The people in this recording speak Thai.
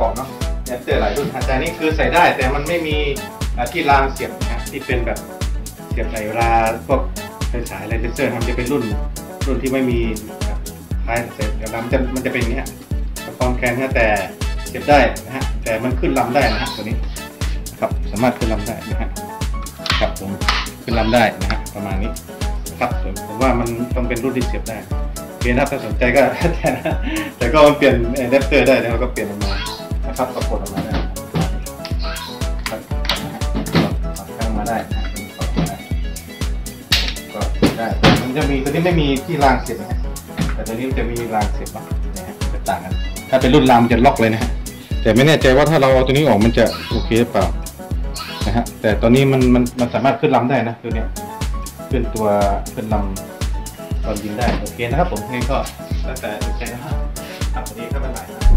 บอกเนาะแอดเตอร์หลายรุ่นแต่อันนี่คือใส่ได้แต่มันไม่มีที่รางเสียบนะที่เป็นแบบเสียบใส่เวลาพวกไฟฉายอะไรเลเซอร์ทำจะเป็นรุ่นรุ่นที่ไม่มีแบบท้ายเสร็จเดี๋ยวมันจะมันจะเป็นอย่างนี้ฮะกระฟองแคนนะแต่เสียบได้นะฮะแต่มันขึ้นลำได้นะฮะตัวนี้ครับสามารถขึ้นลำได้นะฮะครับผมขึ้นลำได้นะฮะประมาณนี้ครับผมว่ามันต้องเป็นรุ่นที่เสียบได้ เปลี่ยนนะถ้าสนใจก็แต่นะแต่ก็มันเปลี่ยนอะแดปเตอร์ได้แล้วก็เปลี่ยนออกมานะครับก็กดออกมาได้ครับข้างมาได้นะก็ได้มันจะมีตัวนี้ไม่มีที่รางเสียบนะฮะแต่ตัวนี้จะมีรางเสียบนะนะฮะจะต่างกัน ถ้าเป็นรุ่นรางมันจะล็อกเลยนะฮะแต่ไม่แน่ใจว่าถ้าเราเอาตัวนี้ออกมันจะโอเคหรือเปล่านะฮะแต่ตอนนี้มันมันมันสามารถขึ้นลำได้นะตัวเนี้ยขึ้นตัวขึ้นลำ ตอยิงได้โอเคนะครับผมงั้นก็แล้วแต่ใจนะครับวันนี้ก็เป็นไหน